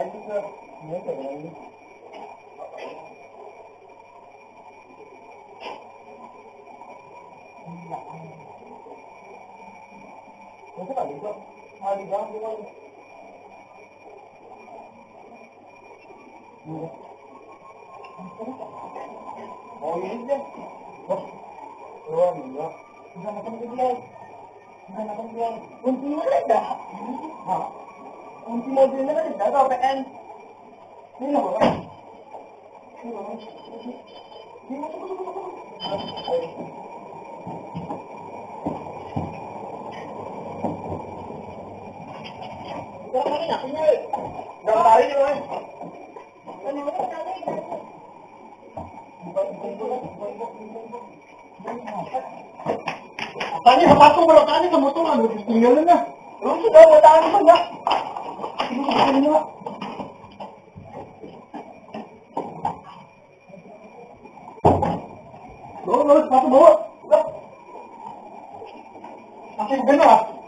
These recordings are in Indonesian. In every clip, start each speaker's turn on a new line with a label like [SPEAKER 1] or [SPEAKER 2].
[SPEAKER 1] em biết chưa nhớ kể này Nó rất là lý do, hai lý do đúng không? Mau ini deh. Wah, iya. Bisa makan dia. Bisa makan dia. Kuncinya ada. Hah? Kunci mobilnya kan ada atau PN? Ini apa? Ini apa? Ini apa? Gak tarik nih, Bang. Tanya sepatu kalau tanya kamu tuh nggak bisa tinggalin ya. Lu sudah mau tangan itu enggak? Lu bisa enggak? Bawa, bawa, sepatu bawa. Udah. Masih benar. Di,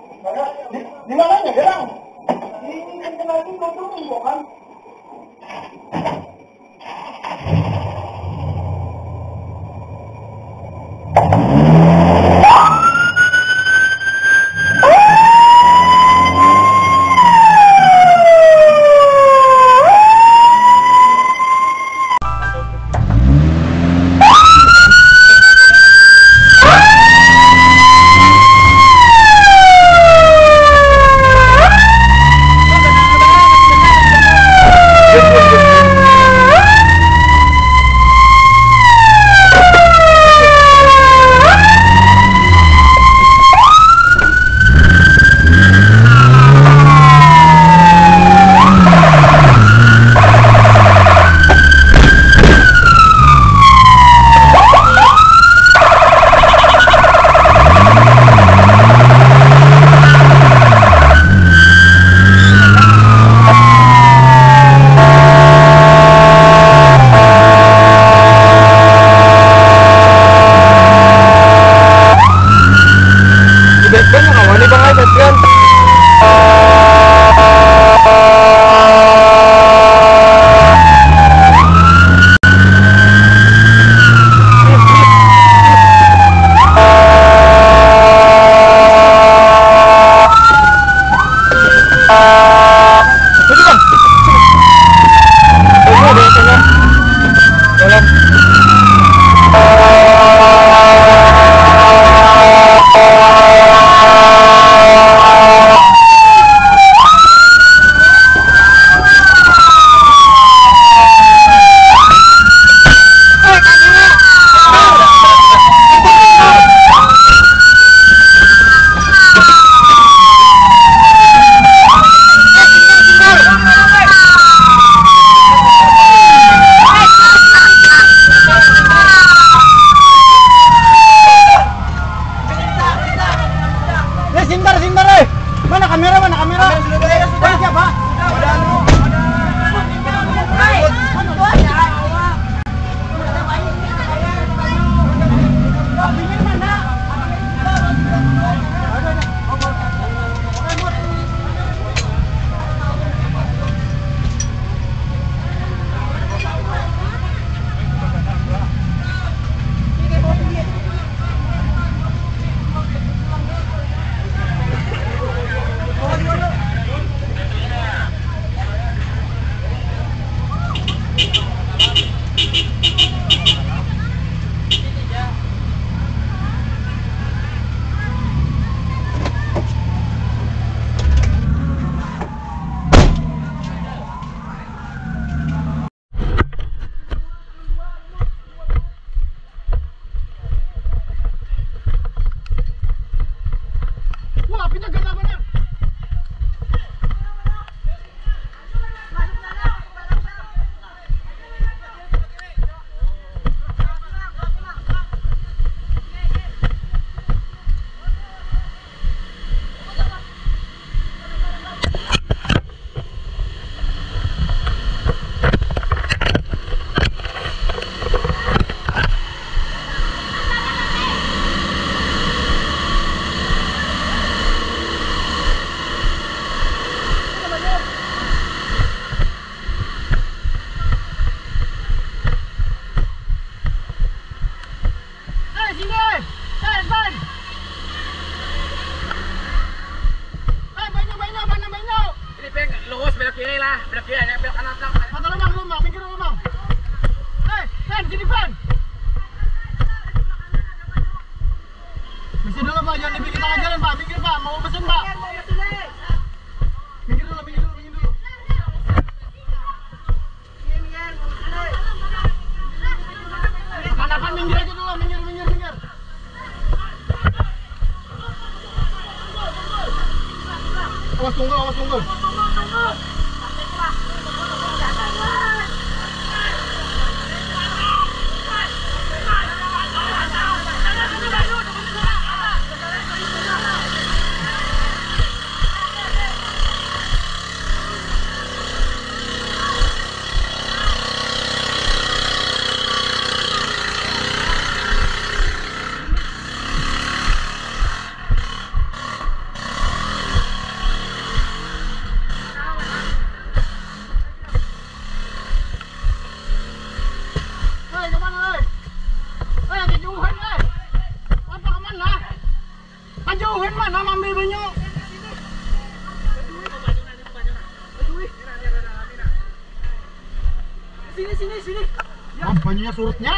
[SPEAKER 1] surutnya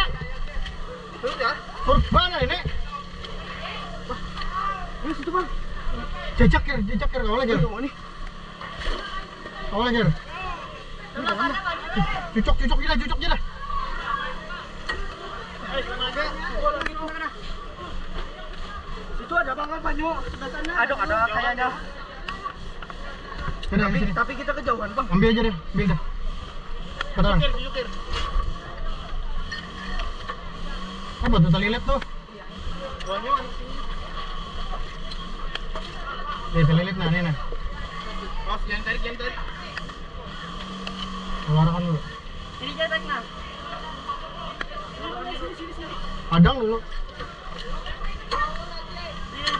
[SPEAKER 1] Dulu.
[SPEAKER 2] Sini jangan tarik nah.
[SPEAKER 1] Padang dulu.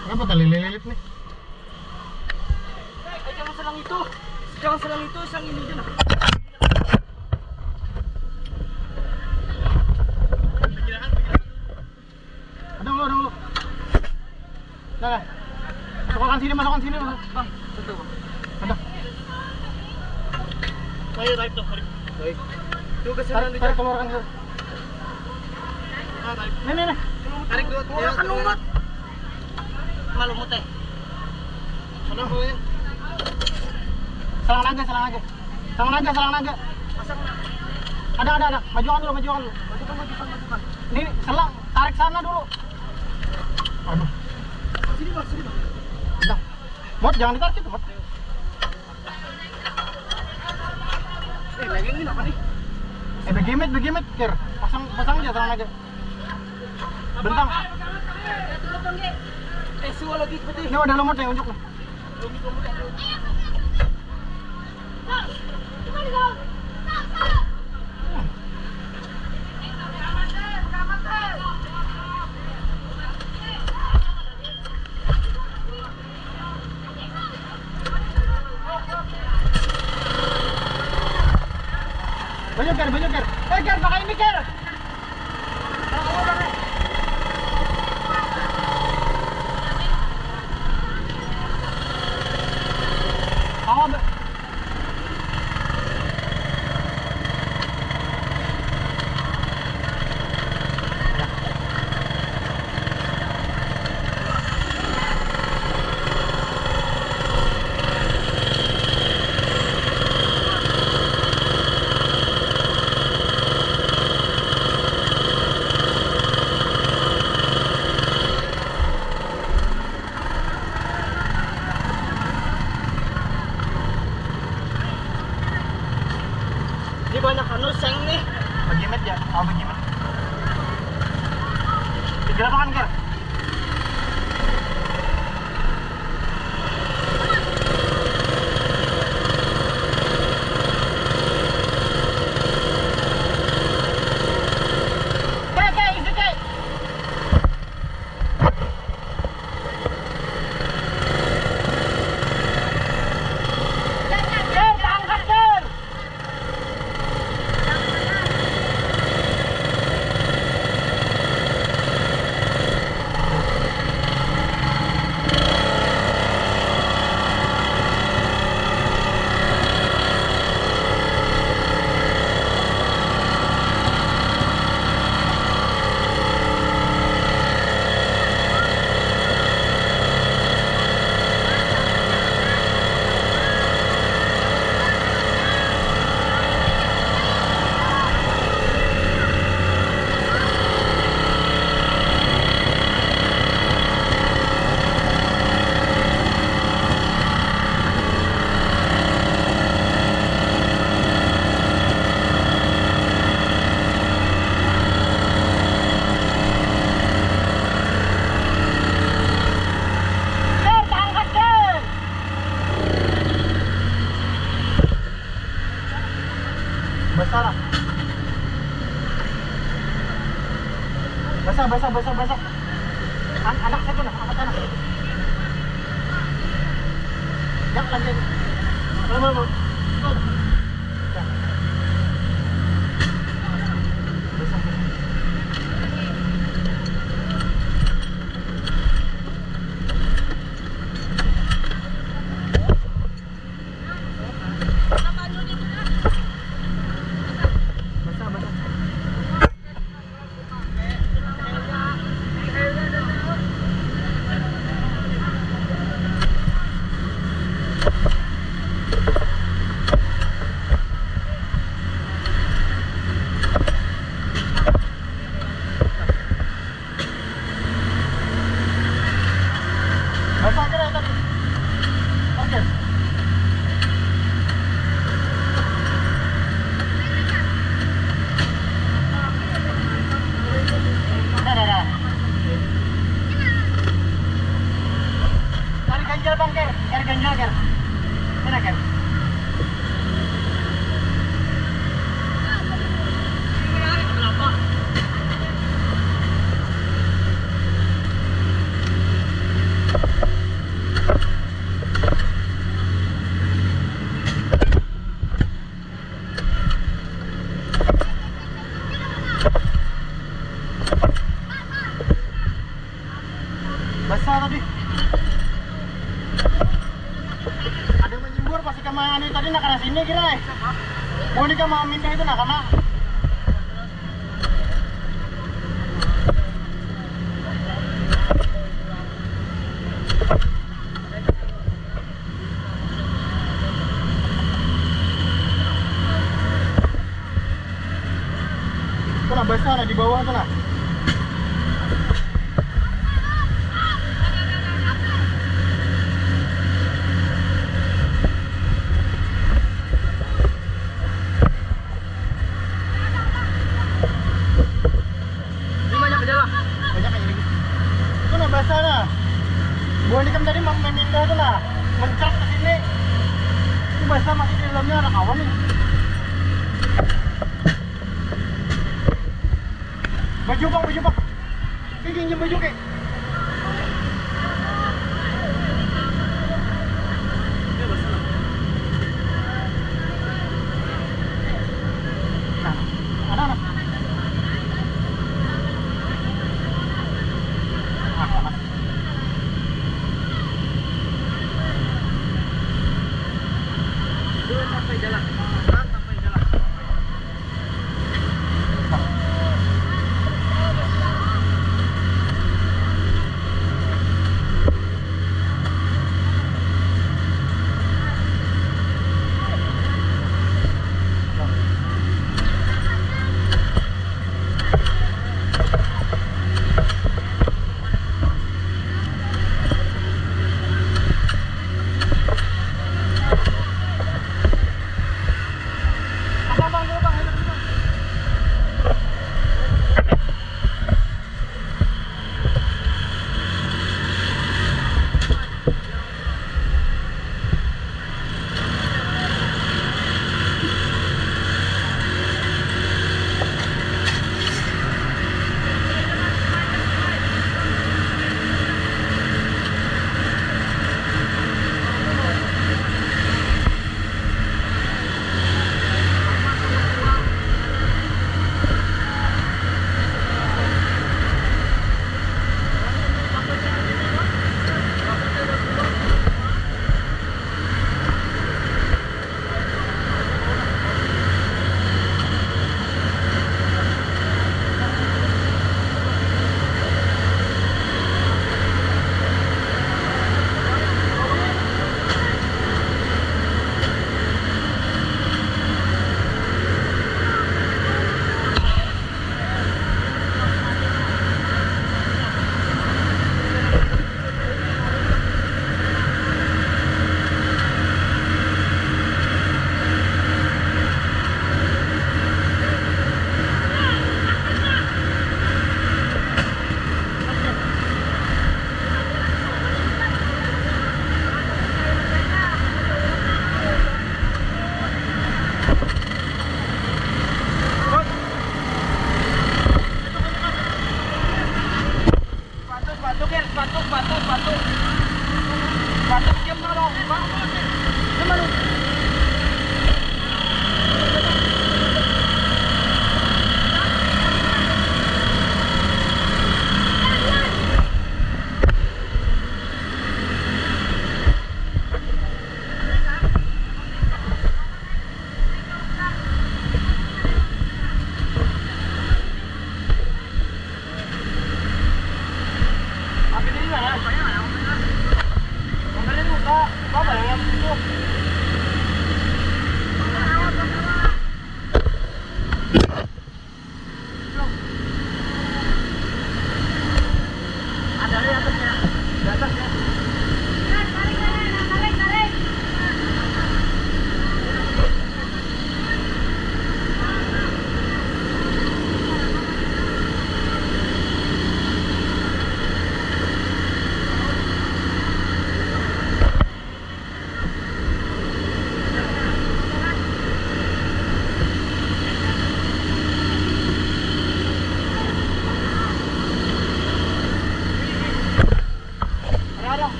[SPEAKER 1] Kenapa tali lilit nih?
[SPEAKER 2] Eh, jangan selang itu. Jangan selang itu, selang ini aja.
[SPEAKER 1] Padang dulu, padang dulu. Dah, dah. Masukkan sini, masukkan sini, masuk.
[SPEAKER 2] Bang, satu bang.
[SPEAKER 1] Padang.
[SPEAKER 2] Ayo tarik tuh. Tuh
[SPEAKER 1] Tarik, keluarkan dulu.
[SPEAKER 2] Ah, tarik.
[SPEAKER 1] Nih, nih, nih.
[SPEAKER 2] Tarik dulu. Keluarkan lumut. Malumut teh. Mana boleh?
[SPEAKER 1] Selang aja, selang aja. Selang aja, selang aja.
[SPEAKER 2] Pasang.
[SPEAKER 1] Ada, ada, ada. Majukan dulu, majukan dulu.
[SPEAKER 2] Majukan, majukan, majukan.
[SPEAKER 1] Nih, selang. Tarik sana dulu. Aduh.
[SPEAKER 2] Sini bang, sini bang.
[SPEAKER 1] Udah. Mot, jangan ditarik itu, Mot.
[SPEAKER 2] Eh, lagi ini apa nih?
[SPEAKER 1] Eh, begimit, begimit, Kir. Pasang, pasang aja, selang aja. Bentang.
[SPEAKER 2] Eh,
[SPEAKER 1] Ini ada lumut nih, unjuk nih. basah lah. Basah basah basah basah. An anak satu lah angkat anak yang lagi belum belum. filmnya kawan nih baju bang baju bang ini baju kayak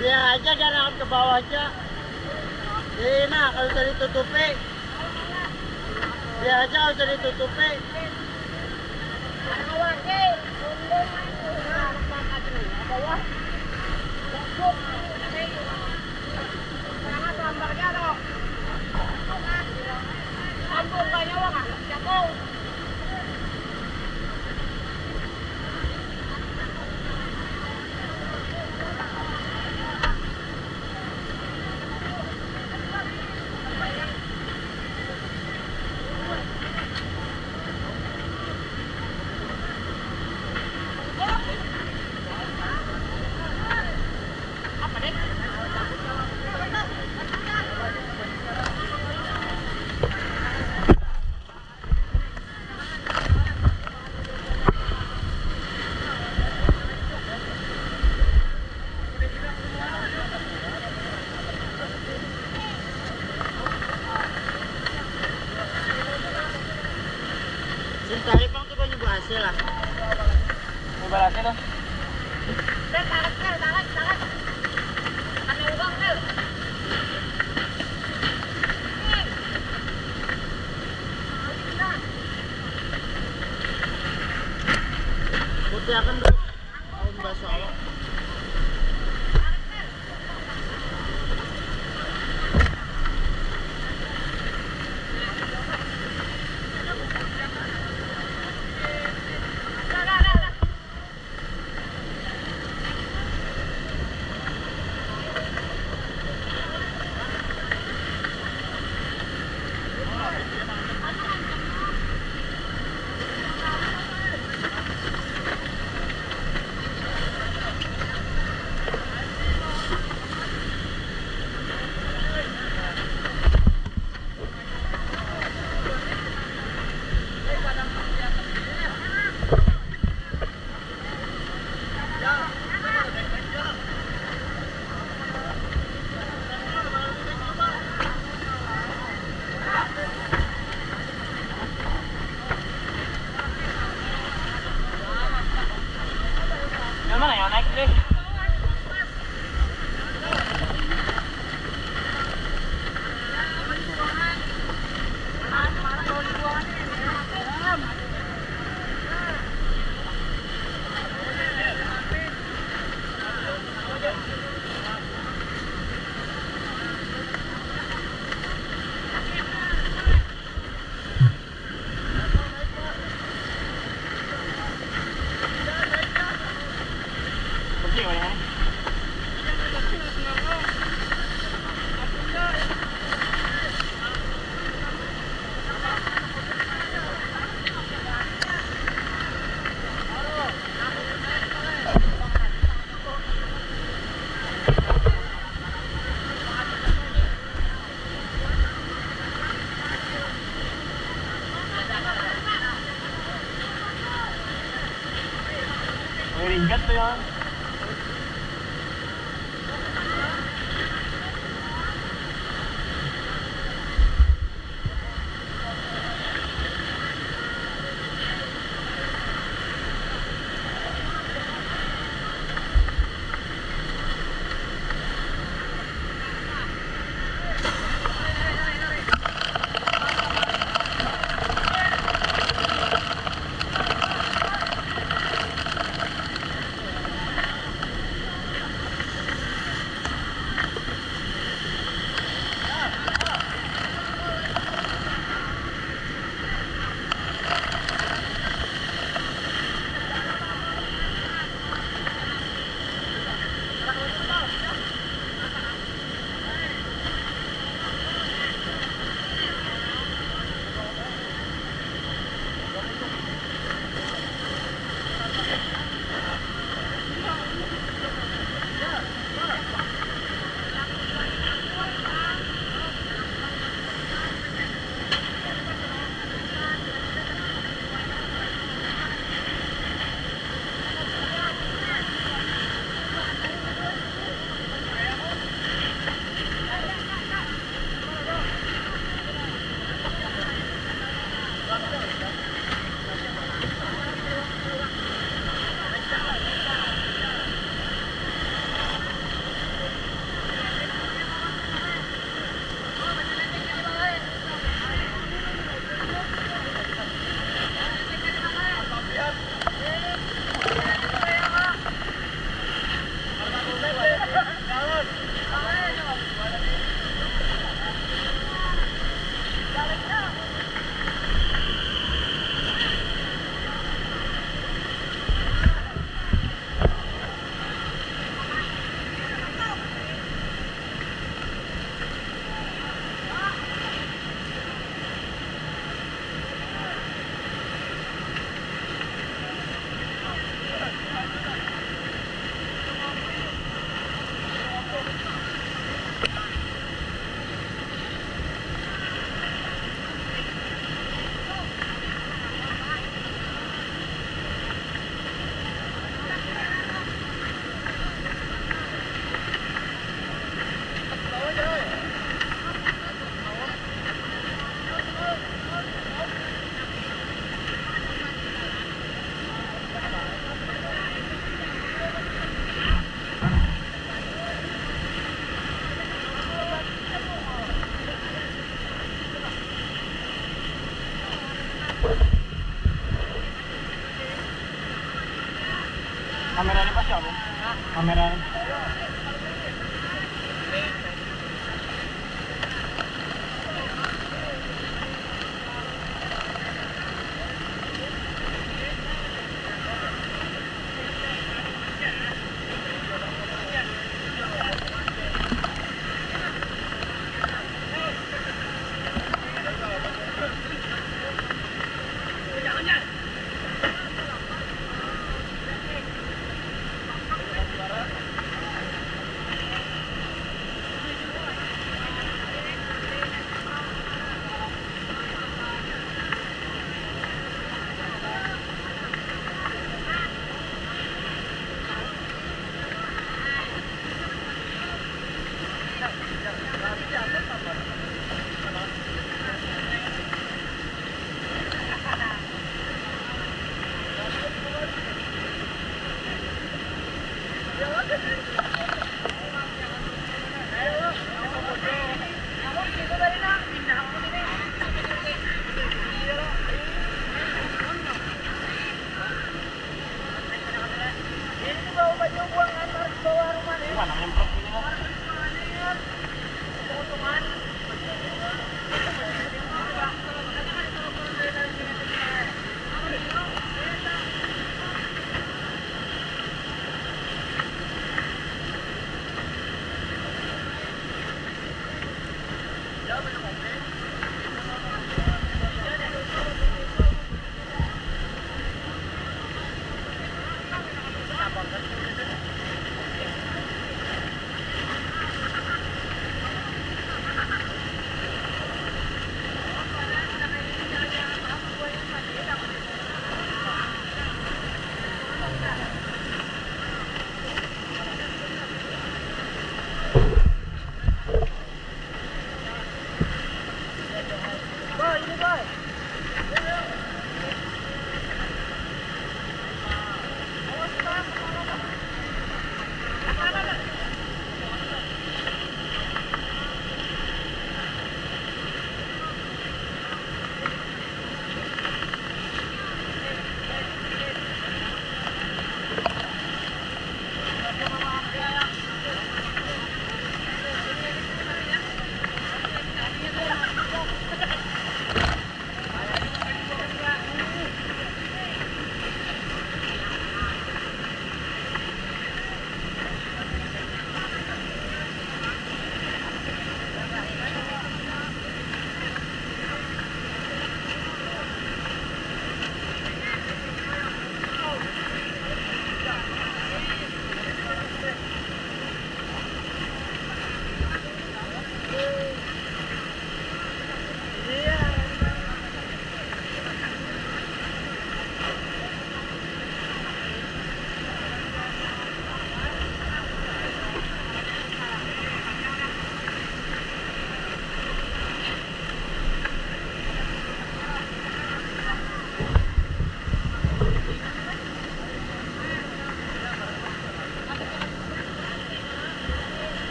[SPEAKER 2] Biar aja jangan ke bawah aja. Iya nah, kalau usah ditutupi. Biar aja usah ditutupi.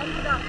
[SPEAKER 2] 全部都要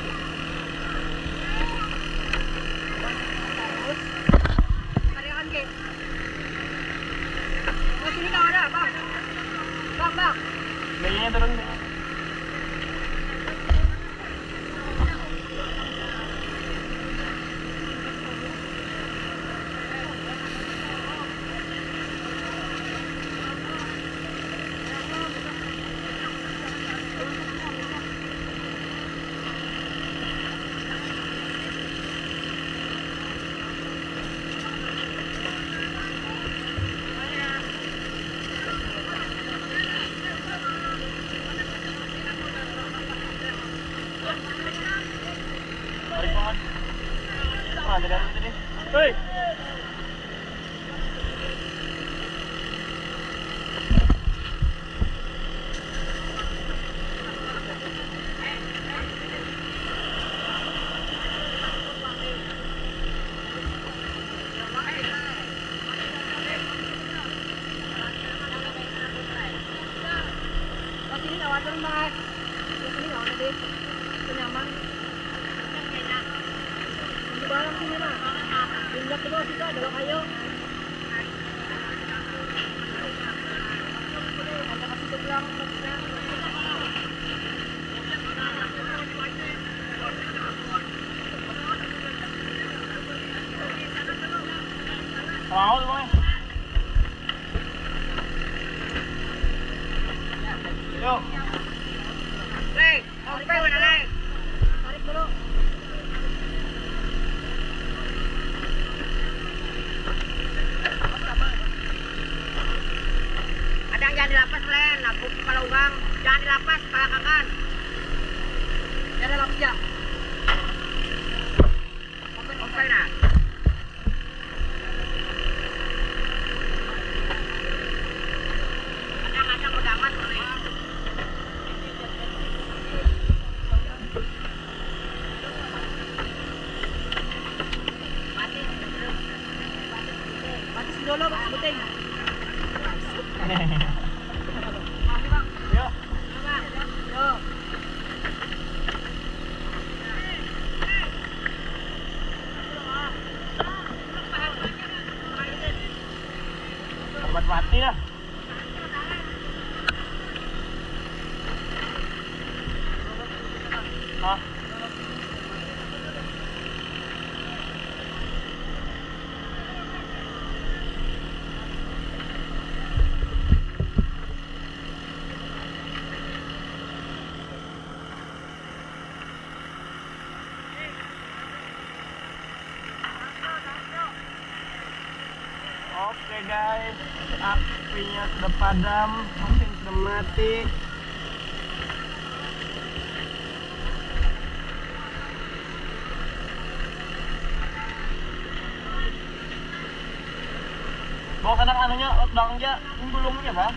[SPEAKER 2] Kenyaman.
[SPEAKER 3] Hindi ba alam
[SPEAKER 2] ko nila? Hindi ako sika, dalawa kayo.
[SPEAKER 4] Ang nakasitot. sudah
[SPEAKER 1] padam mesin sudah mati. Bawa kadang anunya belakangnya gulungnya bang.